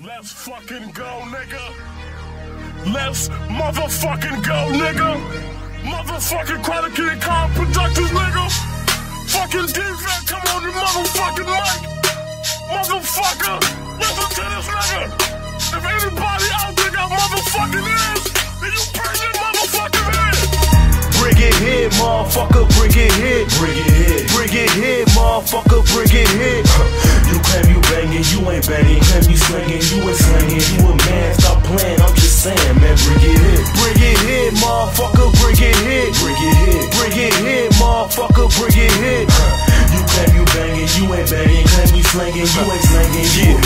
Let's fucking go, nigga. Let's motherfucking go, nigga. Motherfucking Chronic King Kong Productions, nigga. Fucking defect, come on the motherfucking mic. Motherfucker, listen to this nigga. If anybody out there got motherfucking ears, then you bring your motherfucking ears. Bring it here, motherfucker, bring it here. Slinging, you ain't slinging. You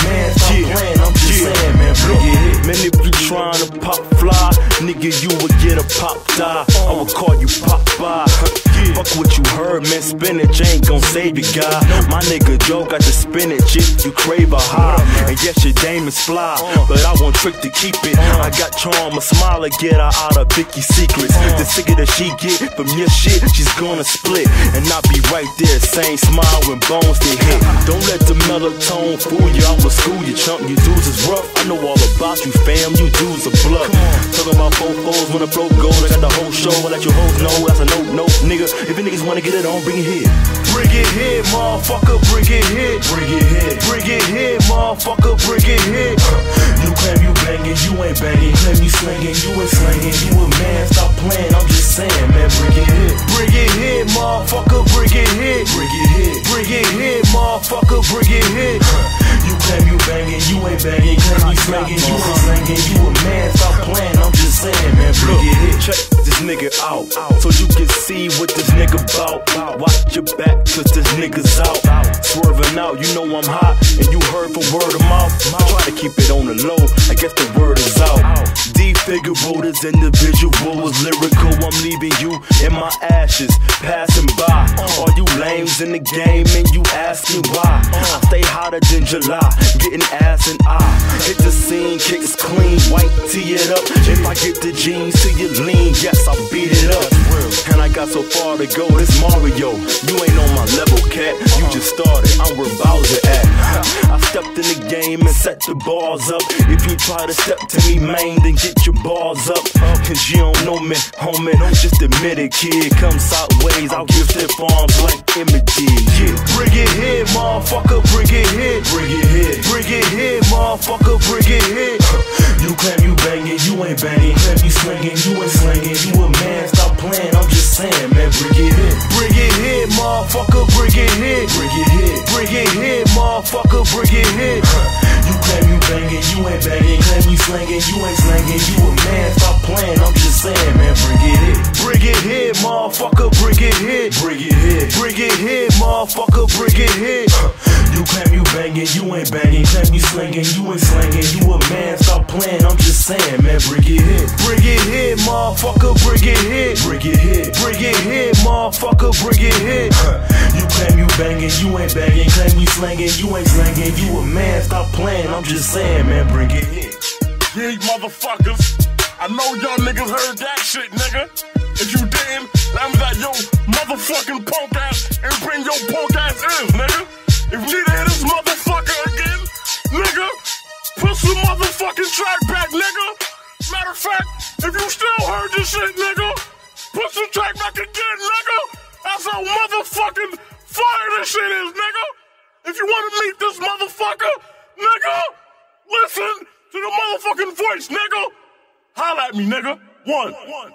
nigga, you would get a pop die. I would call you pop by. Fuck what you heard, man. Spinach ain't gon' save you, guy. My nigga Joe got the spinach if you crave a high. And yes, your dame is fly, but I want trick to keep it. I got charm, a smile to get her out of Vicky secrets. The sicker that she get from your shit, she's gonna split. And I'll be right there, same smile when bones they hit. Don't let the melatonin fool you. I will school you, chump. You dudes is rough. I know all about you, fam. You dudes are bluff. Talking about fofos when the flow goes. I got the whole show. I let you hoes know that's a no, no, nigga. If you niggas wanna get it on, bring it here. Bring it here, motherfucker. Bring it here. Bring it here. Bring it here, motherfucker. Bring it here. You claim you banging, you ain't banging. Claim you slinging, you ain't slinging. You a man, stop playing. I'm just saying, man. Bring it here. Bring it here, motherfucker. Bring it here. Bring it here. Bring it here, motherfucker. Bring it here. You claim you banging, you ain't banging. Claim you slinging, you ain't slinging. You a man, stop Check this nigga out, so you can see what this nigga bout. Watch your back, cause this nigga's out. Swerving out, you know I'm hot, and you heard from word of mouth. Try to keep it on the low, I guess the word is out. Defigurable, this individual is lyrical. I'm leaving you in my ashes, passing by. All you lames in the game, and you asking why. I stay hotter than July, getting ass and I hit the scene, kicks clean, white tee it up. If I get the jeans to you lean, yes, I'll beat it up. And I got so far to go, this Mario. You ain't on my level, cat. You just started, I'm where Bowser at. Stepped in the game and set the bars up. If you try to step to me, man, then get your bars up. Cause you don't know me, homie. Don't just admit it, kid. Come sideways, I'll give tip arms like did. Yeah, bring it here, motherfucker, bring it here. Bring it here. Bring it here, motherfucker, bring it here. You claim you banging, you ain't banging. Claim you slinging, you ain't slinging. You a man, stop playing, I'm just saying, ain't banging. Claim you slinging, you ain't slinging. You a man, stop playing, I'm just saying, man, bring it here. Bring it here, motherfucker, bring it here. Bring it here. Bring it here, motherfucker, bring it here. You you ain't banging. Claim you slinging, you ain't slinging. You a man, stop playing, I'm just saying, man, bring it here. Bring it here, motherfucker, bring it here. Bring it here. Bring it here, motherfucker, bring it here. You claim you banging, you ain't banging. Claim you slinging, you ain't slinging. You a man, stop playing, I'm just saying, man, bring it here. Yeah, motherfuckers. I know y'all niggas heard that shit, nigga. If you didn't, was like, yo, motherfucking punk ass and bring your punk ass ears, nigga. If you you still heard this shit, nigga, put some track back again, nigga. That's how motherfucking fire this shit is, nigga. If you wanna meet this motherfucker, nigga, listen to the motherfucking voice, nigga. Holla at me, nigga. One. One.